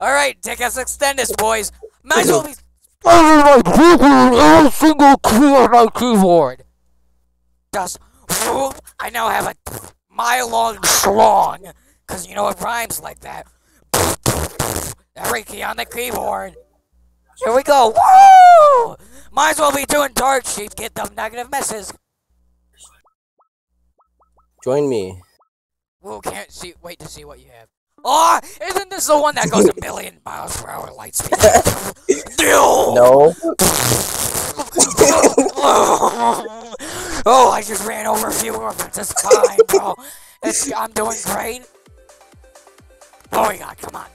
Alright, take us extend this, boys. Might as well be every single key on my keyboard. just I now have a mile long schlong. Cause you know it rhymes like that. Every key on the keyboard. Here we go. Woo! Might as well be doing dark sheep, get them negative messes. Join me. Whoa, can't see wait to see what you have. Oh, isn't this the one that goes a million miles per hour light speed? no. No. oh, I just ran over a few orphans. It's fine, bro. It's, I'm doing great. Oh my god, come on.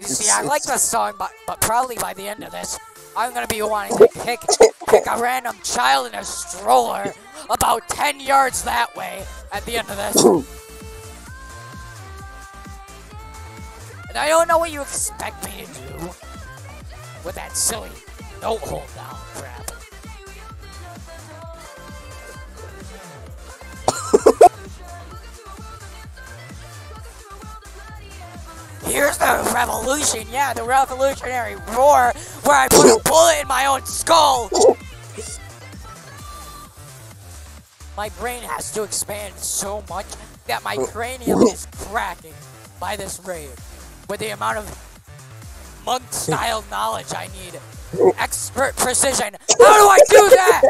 You see, I like this song, but, but probably by the end of this, I'm gonna be wanting to kick, kick a random child in a stroller about 10 yards that way at the end of this. And I don't know what you expect me to do with that silly no hold down crap. Here's the revolution, yeah, the revolutionary roar, bullet in my own skull. My brain has to expand so much that my cranium is cracking by this rate. With the amount of monk-style knowledge I need, expert precision. How do I do that?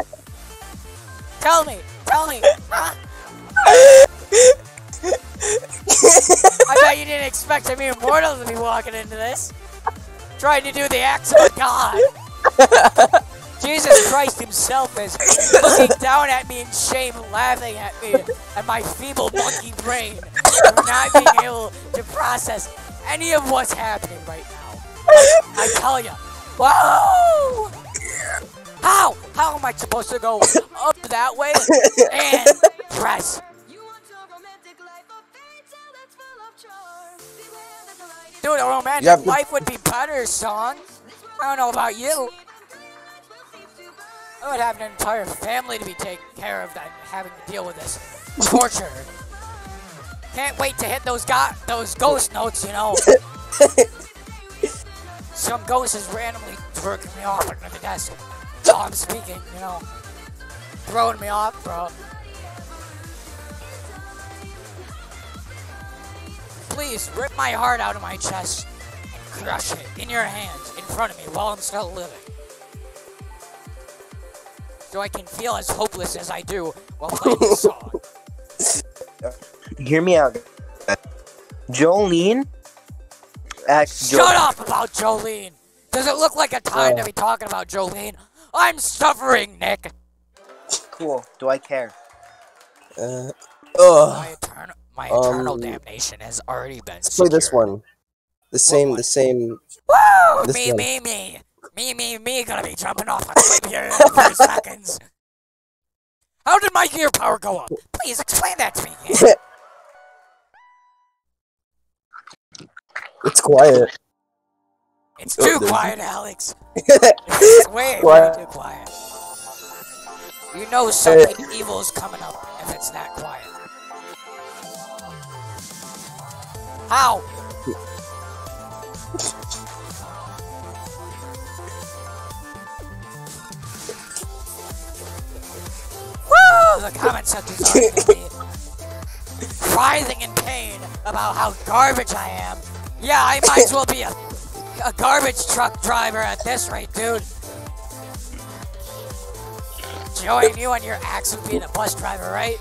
Tell me, tell me. Huh? I bet you didn't expect a mere mortal to be walking into this. Trying to do the acts of god. Jesus Christ himself is looking down at me in shame, laughing at me and my feeble monkey brain for not being able to process any of what's happening right now. I tell you. Whoa! How? How am I supposed to go up that way and press? Dude, a romantic to- life would be better, song. I don't know about you. I would have an entire family to be taken care of than having to deal with this torture. Can't wait to hit those got those ghost notes, you know. Some ghost is randomly jerking me off under the desk I'm speaking, you know. Throwing me off, bro. Please rip my heart out of my chest and crush it in your hands in front of me while I'm still living. So I can feel as hopeless as I do while playing this song. Hear me out. Jolene. Act Shut up about Jolene! Does it look like a time to Oh. be talking about Jolene? I'm suffering, Nick! Cool. Do I care? Uh, My ugh. My eternal Um, damnation has already been Let's play this one. The same. one? The same. Woo! This me, one. me, me! Me, me, me gonna be jumping off a cliff here in a few seconds. How did my gear power go up? Please explain that to me. It's quiet. It's Oh, too there's- quiet, Alex. It's way, way too quiet. You know something evil is coming up if it's that quiet. How? Woo! The comment already gonna writhing in pain about how garbage I am. Yeah, I might as well be a, a garbage truck driver at this rate, dude. Join you on your axe of being a bus driver, right?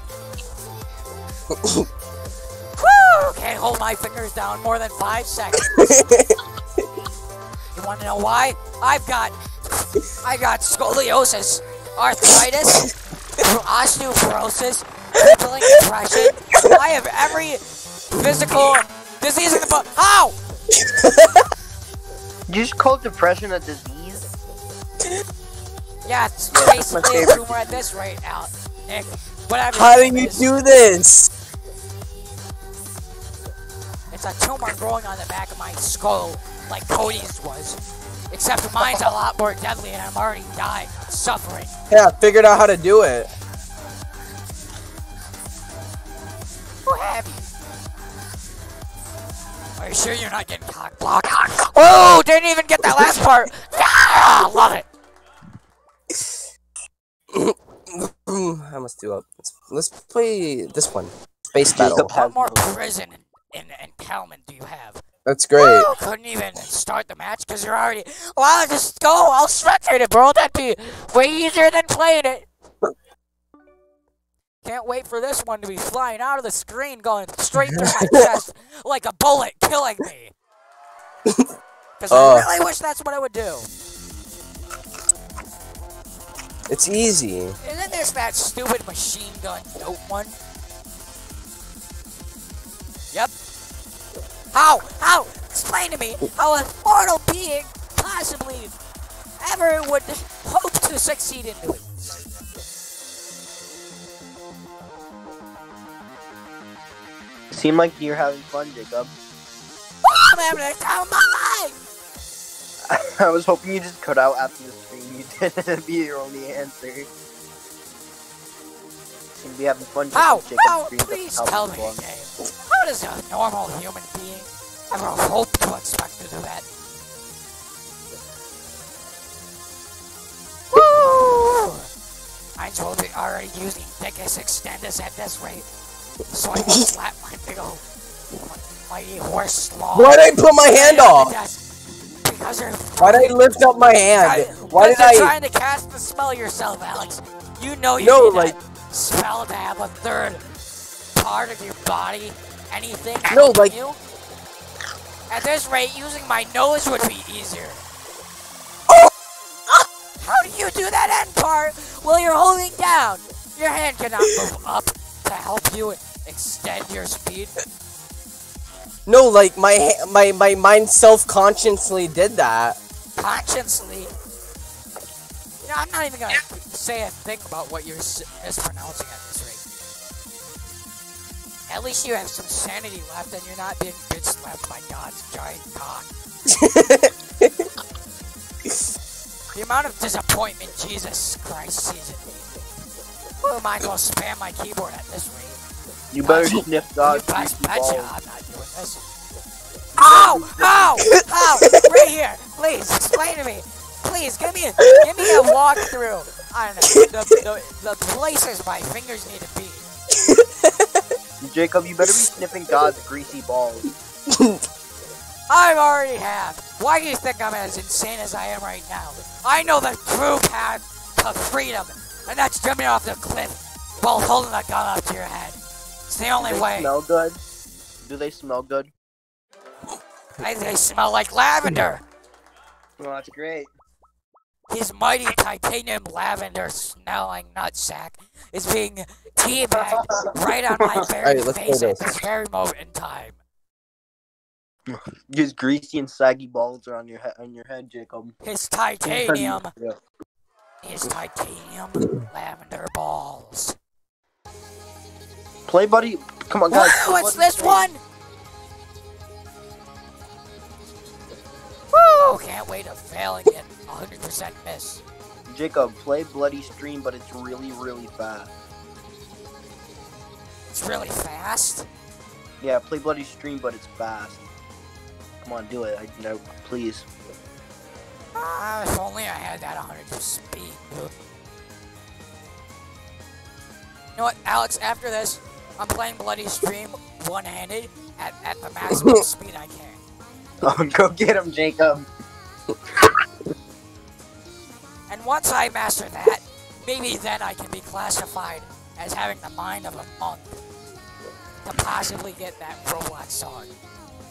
Hold my fingers down more than five seconds. you want to know why? I've got, I got scoliosis, arthritis, osteoporosis, crippling depression. I have every physical disease in the book. How? You just call depression a disease? Yeah, it's basically a tumor at this rate, Al. Nick, whatever. How do you do this? It's a tumor growing on the back of my skull, like Cody's was. Except mine's a lot more deadly, and I'm already dying, suffering. Yeah, I figured out how to do it. Who have you? Are you sure you're not getting cock blocked? Oh, didn't even get that last part. Ah, love it. I must do up. Let's, let's play this one. Space battle. Jacob has more prison and, and, Kalman do you have? That's great. Woo! Couldn't even start the match because you're already. Well, just go. I'll spectate it, bro. That'd be way easier than playing it. Can't wait for this one to be flying out of the screen, going straight through my chest like a bullet, killing me. Because Uh. I really wish that's what I would do. It's easy. Isn't this that stupid machine gun dope one? Yep. How? How? Explain to me how a mortal being possibly ever would hope to succeed in doing. Seem like you're having fun, Jacob. I'm having a time of my life. I was hoping you just cut out after the stream. You didn't be your only answer. Seem to be having fun. just How? Jacob How? Please tell me, game. How does a normal human being ever hope to expect to do that? Woo! Might as well be already using Dickus Extendus at this rate. So I can slap my big old mighty horse slaw. Why'd I put my hand off? Because you're Why'd I lift up my hand? Why did I? trying to cast the spell yourself, Alex. You know you No, need like- spell to have a third part of your body, anything. No, like- you. At this rate, using my nose would be easier. Oh! How do you do that end part while you're holding down? Your hand cannot move up to help you extend your speed. No, like my my my mind self-consciously did that. consciously. You know, I'm not even gonna say a thing about what you're s- mispronouncing rate. At least you have some sanity left, and you're not being bitch slapped by God's giant cock. the amount of disappointment Jesus Christ sees in me. Well, might as well spam my keyboard at this rate. You better Gotcha. sniff God's you best greasy betcha. I'm not doing this. Oh, Ow! Ow! Ow! Right here! Please, explain to me. Please, give me a, give me a walkthrough on the, the, the places my fingers need to be. Jacob, you better be sniffing God's greasy balls. I already have. Why do you think I'm as insane as I am right now? I know the true path to freedom, and that's jumping off the cliff while holding a gun up to your head. It's the only Do they way. smell good? Do they smell good? I, they smell like lavender. Well, that's great. His mighty titanium lavender smelling nutsack is being teabagged right on my very Alright, let's face at this. this very moment in time. His greasy and saggy balls are on your head. On your head, Jacob. His titanium, Yeah. his titanium lavender balls. Play, buddy. Come on, guys. Woo, play it's this Stream. one! Can't wait to fail and get 100% miss. Jacob, play Bloody Stream, but it's really, really fast. It's really fast. Yeah, play Bloody Stream, but it's fast. Come on, do it. I, no, please. Ah, if only I had that 100 speed. You know what, Alex, after this, I'm playing Bloody Stream one-handed at, at the maximum speed I can. Oh, go get him, Jacob. And once I master that, maybe then I can be classified as having the mind of a monk to possibly get that Roblox song.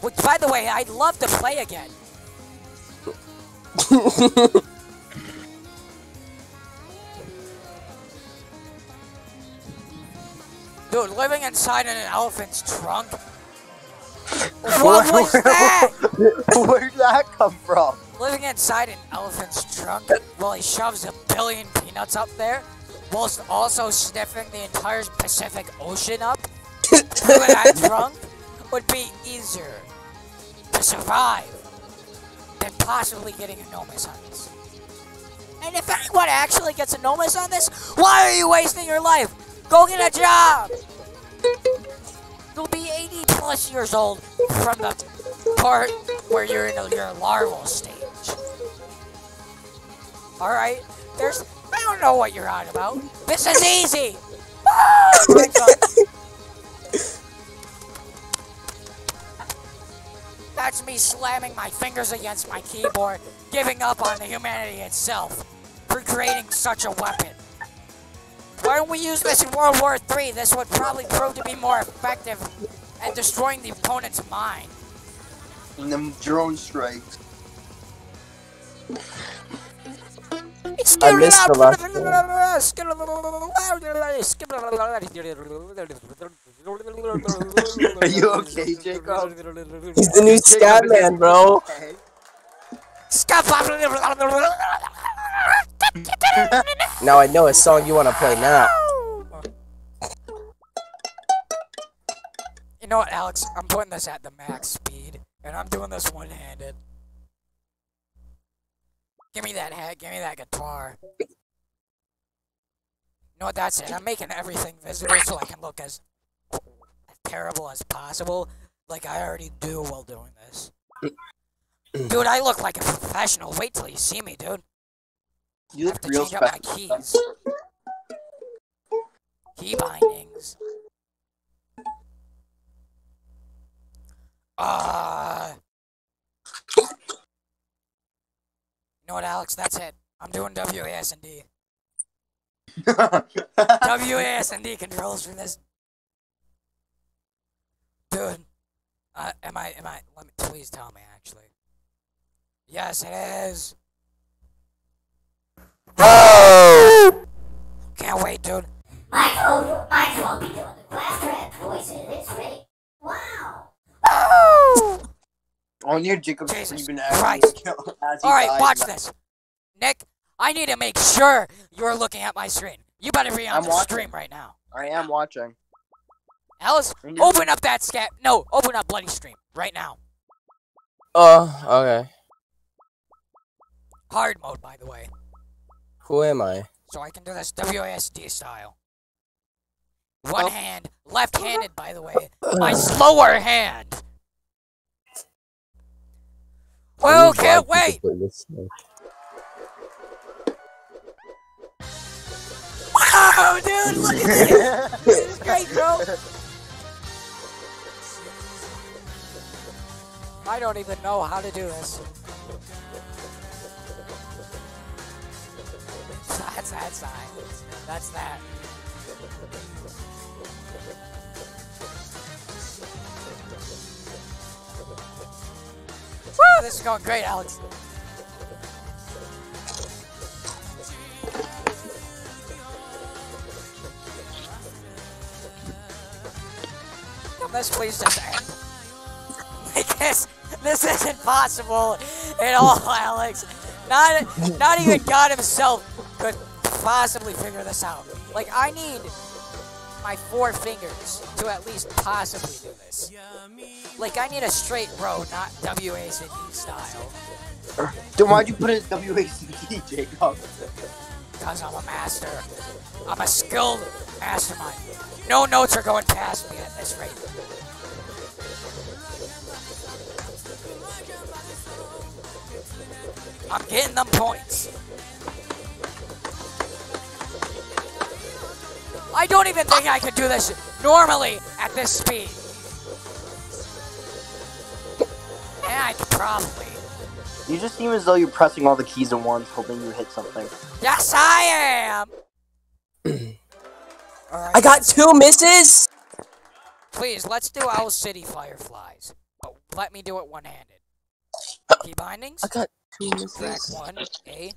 Which, by the way, I'd love to play again. Dude, living inside an elephant's trunk? What was that? Where'd that come from? Living inside an elephant's trunk while he shoves a billion peanuts up there, whilst also sniffing the entire Pacific Ocean up through that trunk would be easier to survive than possibly getting a Nomus on this. And if anyone actually gets a Nomus on this, why are you wasting your life? Go get a job! You'll be 80 plus years old from the part where you're in your larval stage. Alright? There's. I don't know what you're on about. This is easy! Woo! My God. That's me slamming my fingers against my keyboard, giving up on the humanity itself for creating such a weapon. Why don't we use this in World War III? This would probably prove to be more effective at destroying the opponent's mind. And then drone strikes. Are you okay, Jacob? He's the new scat man, bro. Okay. Now I know a song you want to play now. You know what, Alex? I'm putting this at the max speed, and I'm doing this one-handed. Give me that hat. Give me that guitar. You know what? That's it. I'm making everything visible so I can look as terrible as possible, like I already do while doing this. Dude, I look like a professional. Wait till you see me, dude. You look have to real change up my keys. Key bindings. Uh. You know what, Alex? That's it. I'm doing WASD. WASD controls for this. Dude. Uh, am I, am I, let me, please tell me, actually. Yes, it is. Oh! Can't wait, dude. Michael, Michael will be doing the glass trap voices. It's great. Wow. On your Jacob Jesus Stephen Christ. as he Alright, watch this. Nick, I need to make sure you're looking at my screen. You better be on I'm the watching. stream right now. I am watching. Alice, open up that scat. No, open up Bloody Stream right now. Oh, okay. Hard mode, by the way. Who am I? So I can do this WASD style. One Oh. hand, left handed, by the way. My slower hand. Well, can't wait. Wow, dude, look at this. This is great, bro. I don't even know how to do this. That's that side. That's that. This is going great, Alex. Can this please this, this isn't possible at all, Alex. Not, not even God himself could possibly figure this out. Like, I need my four fingers to at least possibly do this. Like, I need a straight row, not WASD style. Then why'd you put it in WACD, Jacob? Because I'm a master. I'm a skilled mastermind. No notes are going past me at this rate. I'm getting them points. I don't even think I could do this normally at this speed. Yeah, I could probably. You just seem as though you're pressing all the keys at once, hoping you hit something. Yes, I am. Alright, I got two misses. please, let's do Owl City Fireflies. But let me do it one-handed. Key bindings. I got two misses. one, A,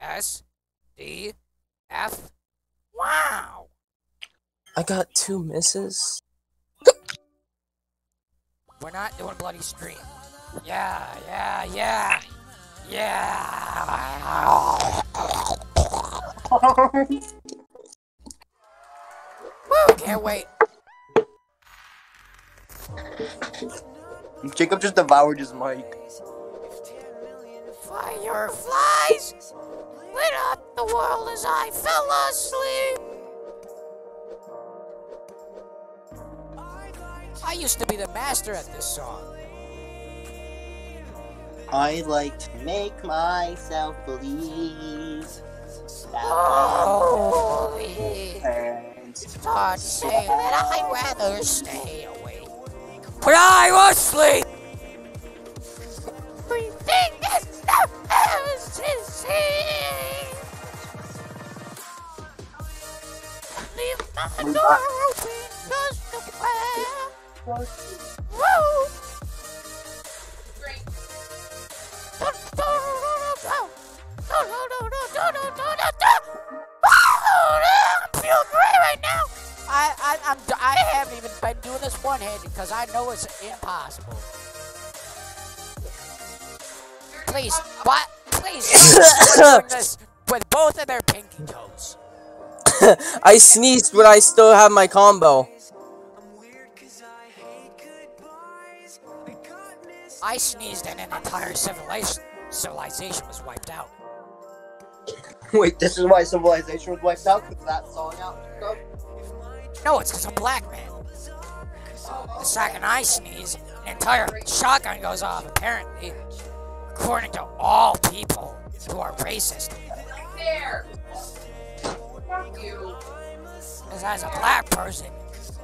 S, D, F. Wow. I got two misses. We're not doing bloody stream. Yeah, yeah, yeah, yeah. Woo, can't wait. Jacob just devoured his mic. Fireflies lit up the world as I fell asleep. I used to be the master at this song. I like to make myself believe that parents Start saying that I'd rather stay awake. But I was asleep. Everything is not as it seems. Leave my door open just a Whoa. I great right now. I, I, I'm, I haven't even been doing this one-handed because I know it's impossible. Please, what? Please, doing this with both of their pinky toes. I sneezed, but I still have my combo. I sneezed and an entire civilization, civilization was wiped out. Wait, this is why civilization was wiped out because that song out. No, it's because I'm black man. The second I sneeze, an entire shotgun goes off, apparently. According to all people who are racist. Because as a black person,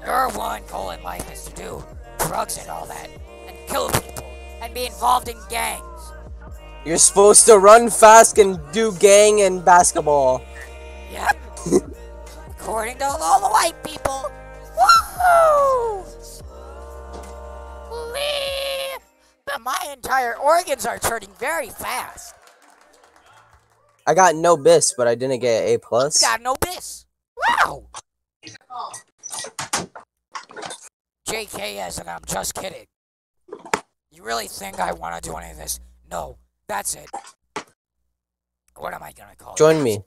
your one goal in life is to do drugs and all that, and kill people, and be involved in gangs. You're supposed to run fast and do gang and basketball. Yep. According to all the white people. Woohoo! Lee! But my entire organs are turning very fast. I got no bis, but I didn't get A plus. Got no bis. Wow! JKS, and I'm just kidding. You really think I want to do any of this? No, that's it. What am I gonna call it? Join me.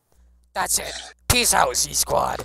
That's it. Peace out, Z Squad.